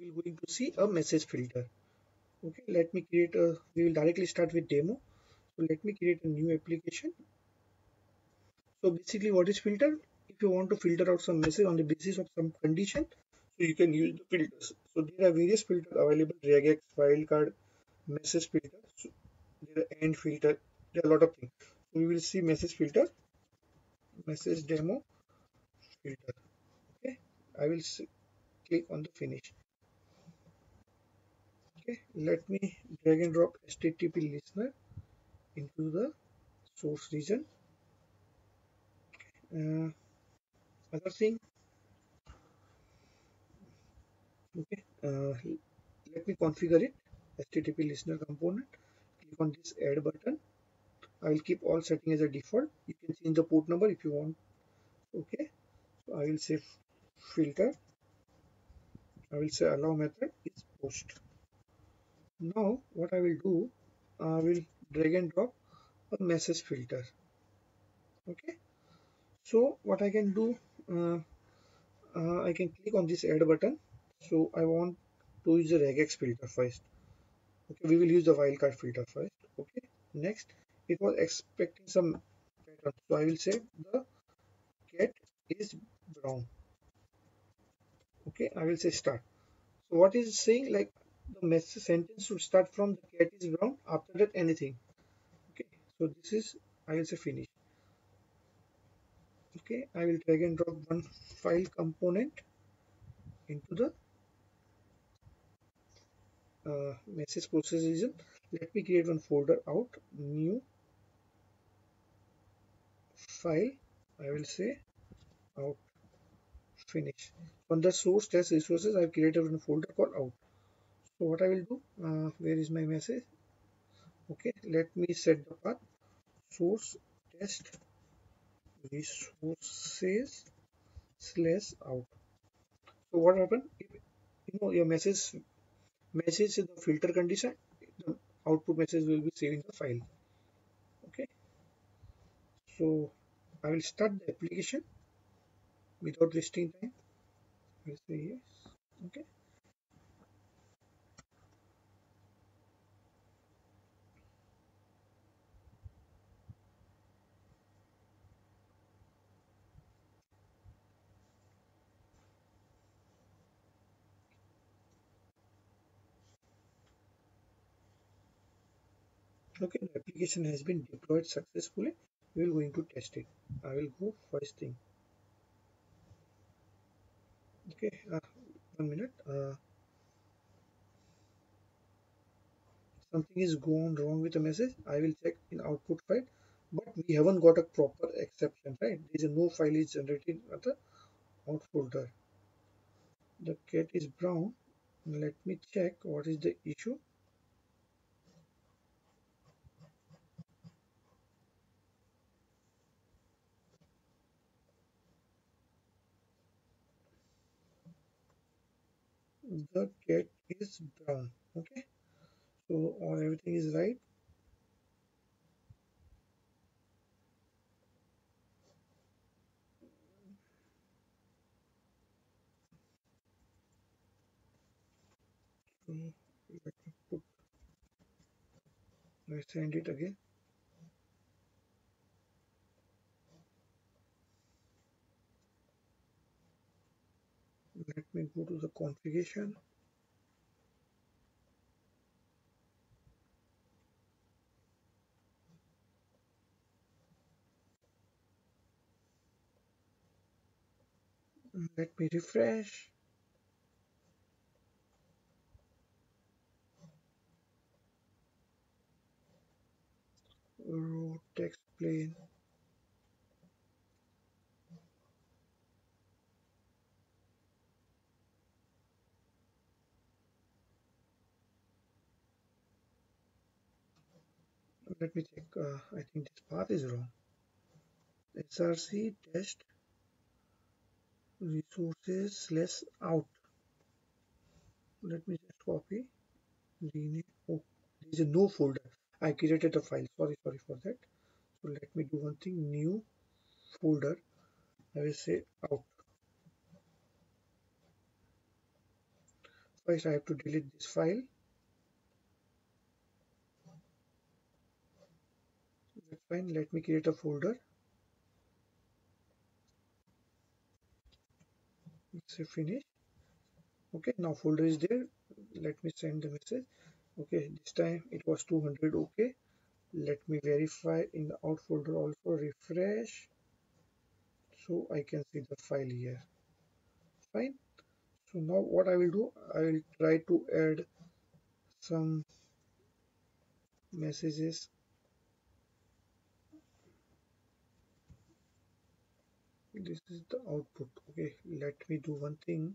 we will going to see a message filter. Okay let me create a we will directly start with demo. So let me create a new application. So basically what is filter? If you want to filter out some message on the basis of some condition so you can use the filters. So there are various filters available regex wildcard message filter so there are end filter there are a lot of things. So we will see message filter message demo filter. Okay i will click on the finish okay let me drag and drop http listener into the source region. Uh, other thing. Okay uh, let me configure it http listener component. Click on this add button. I will keep all setting as a default. You can change the port number if you want. Okay so i will say filter. I will say allow method is post now what I will do I will drag and drop a message filter. Okay? So what I can do uh, uh, I can click on this add button. So I want to use the regex filter first. Okay we will use the wildcard filter first. Okay? Next it was expecting some pattern. So I will say the cat is brown. Okay? I will say start. So what is saying like the message sentence should start from the cat is brown after that anything. Okay so this is i will say finish. Okay i will drag and drop one file component into the uh, message process region let me create one folder out new file i will say out finish. On the source test resources i've created one folder called out so what I will do uh, where is my message? Okay let me set the path. Source test resources slash out. So what happened? If you know your message message is the filter condition. The output message will be saved in the file. Okay. So I will start the application without wasting time. I say yes. Okay okay the application has been deployed successfully. We will going to test it i will go first thing. Okay uh, one minute. Uh, something is gone wrong with the message i will check in output file. But we haven't got a proper exception right? There is no file is generated at the out folder. The cat is brown. Let me check what is the issue the cat is brown okay? So all everything is right? So let me put let's send it again let me go to the configuration. Let me refresh. Row text plain let me check uh, I think this path is wrong. Src test resources slash out. Let me just copy. Rename oh there is a no folder. I created a file. Sorry sorry for that. So let me do one thing. New folder. I will say out. First I have to delete this file fine let me create a folder. Say finish. Okay now folder is there. Let me send the message. Okay this time it was 200 okay. Let me verify in the out folder also refresh. So I can see the file here. Fine. So now what I will do I will try to add some messages this is the output. Okay let me do one thing.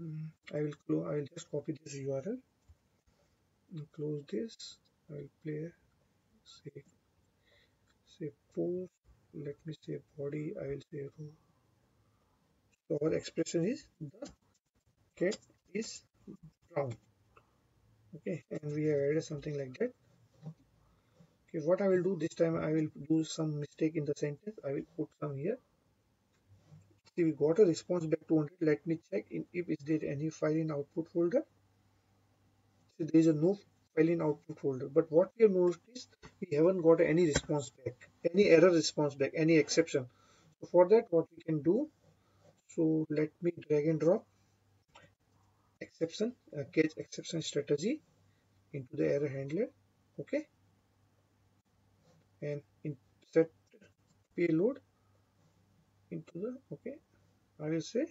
Mm, I will close I will just copy this URL close this. I will play save say post. Let me say body. I will say row so our expression is the cat is brown okay and we have added something like that okay what I will do this time I will do some mistake in the sentence. I will put some here. See we got a response back to 100 let me check in if is there any file in output folder. See there is a no file in output folder but what we have noticed we haven't got any response back any error response back any exception. So for that what we can do so let me drag and drop exception uh, catch exception strategy into the error handler. Okay and set payload into the okay I will say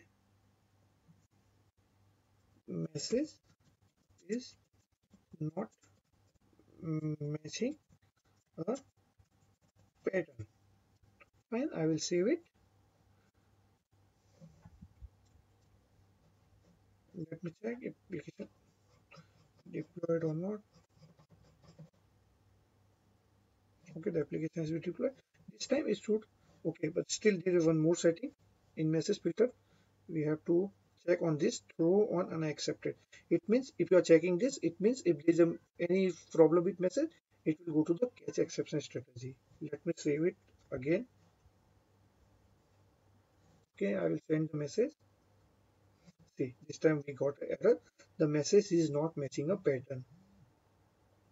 message is not matching a pattern. Fine I will save it. Let me check if application deployed or not okay the application has been deployed this time it should okay but still there is one more setting. In message filter we have to check on this throw on unaccepted. It means if you are checking this it means if there is a, any problem with message it will go to the catch exception strategy. Let me save it again. Okay i will send the message. See this time we got error. The message is not matching a pattern.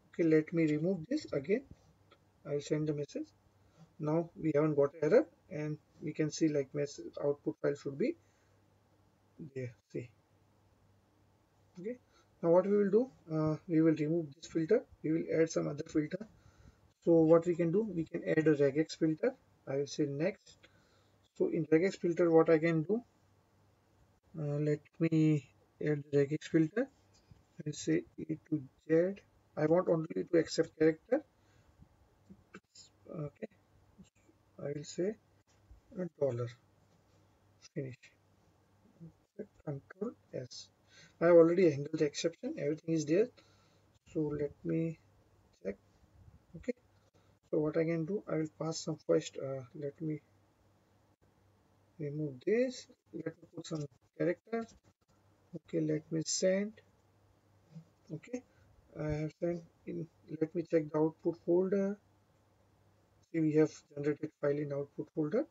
Okay let me remove this again I'll send the message. Now we haven't got error and we can see like message output file should be there see. Okay. Now what we will do uh, we will remove this filter. We will add some other filter. So what we can do we can add a regex filter. I will say next. So in regex filter what I can do uh, let me add regex filter. And say a to z. I want only to accept character okay. I will say a dollar. Finish. Control S. I have already handled the exception. Everything is there. So let me check. Okay. So what I can do I will pass some first uh, let me remove this. Let me put some character. Okay let me send. Okay. I have sent in let me check the output folder we have generated file in output folder.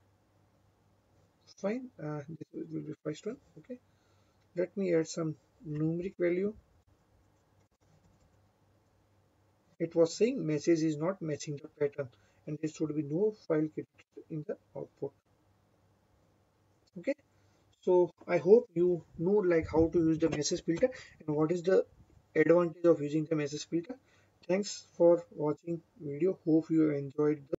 Fine uh, this will be first one okay. Let me add some numeric value. It was saying message is not matching the pattern and there should be no file in the output. Okay so i hope you know like how to use the message filter and what is the advantage of using the message filter. Thanks for watching video. Hope you enjoyed the